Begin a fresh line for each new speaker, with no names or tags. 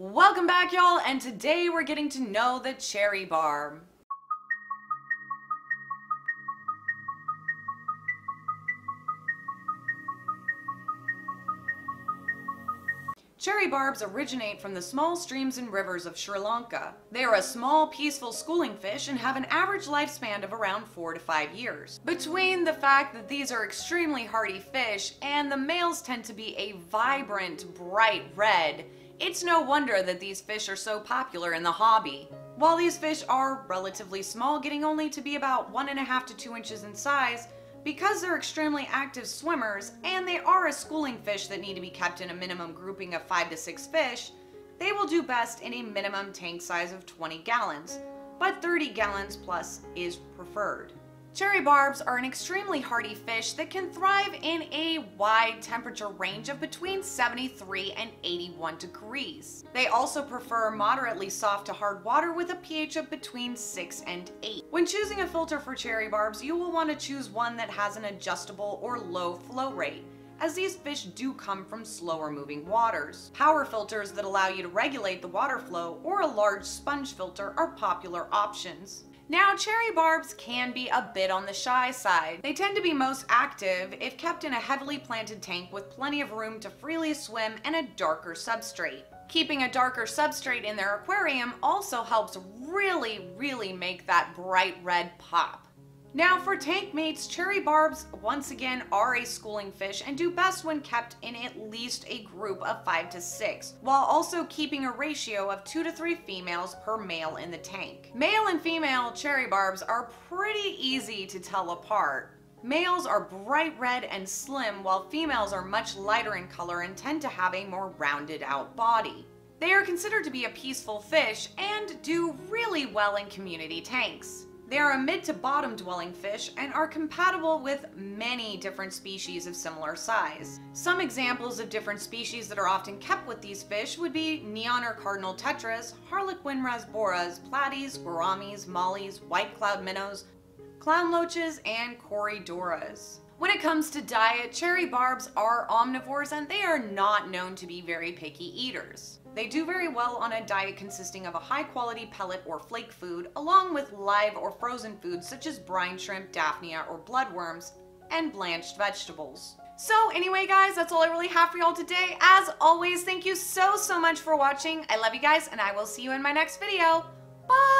Welcome back, y'all, and today we're getting to know the cherry barb. Cherry barbs originate from the small streams and rivers of Sri Lanka. They are a small, peaceful schooling fish and have an average lifespan of around 4 to 5 years. Between the fact that these are extremely hardy fish and the males tend to be a vibrant, bright red, it's no wonder that these fish are so popular in the hobby. While these fish are relatively small, getting only to be about 1.5 to 2 inches in size, because they're extremely active swimmers and they are a schooling fish that need to be kept in a minimum grouping of 5 to 6 fish, they will do best in a minimum tank size of 20 gallons, but 30 gallons plus is preferred. Cherry barbs are an extremely hardy fish that can thrive in a wide temperature range of between 73 and 81 degrees. They also prefer moderately soft to hard water with a pH of between 6 and 8. When choosing a filter for cherry barbs, you will want to choose one that has an adjustable or low flow rate as these fish do come from slower moving waters. Power filters that allow you to regulate the water flow or a large sponge filter are popular options. Now, cherry barbs can be a bit on the shy side. They tend to be most active if kept in a heavily planted tank with plenty of room to freely swim and a darker substrate. Keeping a darker substrate in their aquarium also helps really, really make that bright red pop. Now for tank mates, cherry barbs once again are a schooling fish and do best when kept in at least a group of 5 to 6, while also keeping a ratio of 2 to 3 females per male in the tank. Male and female cherry barbs are pretty easy to tell apart. Males are bright red and slim while females are much lighter in color and tend to have a more rounded out body. They are considered to be a peaceful fish and do really well in community tanks. They are a mid to bottom dwelling fish and are compatible with many different species of similar size. Some examples of different species that are often kept with these fish would be neon or cardinal tetras, harlequin rasboras, platies, gouramis, mollies, white cloud minnows, clown loaches, and corydoras. When it comes to diet, cherry barbs are omnivores and they are not known to be very picky eaters. They do very well on a diet consisting of a high quality pellet or flake food, along with live or frozen foods such as brine shrimp, daphnia, or bloodworms, and blanched vegetables. So anyway guys, that's all I really have for y'all today. As always, thank you so, so much for watching. I love you guys and I will see you in my next video. Bye!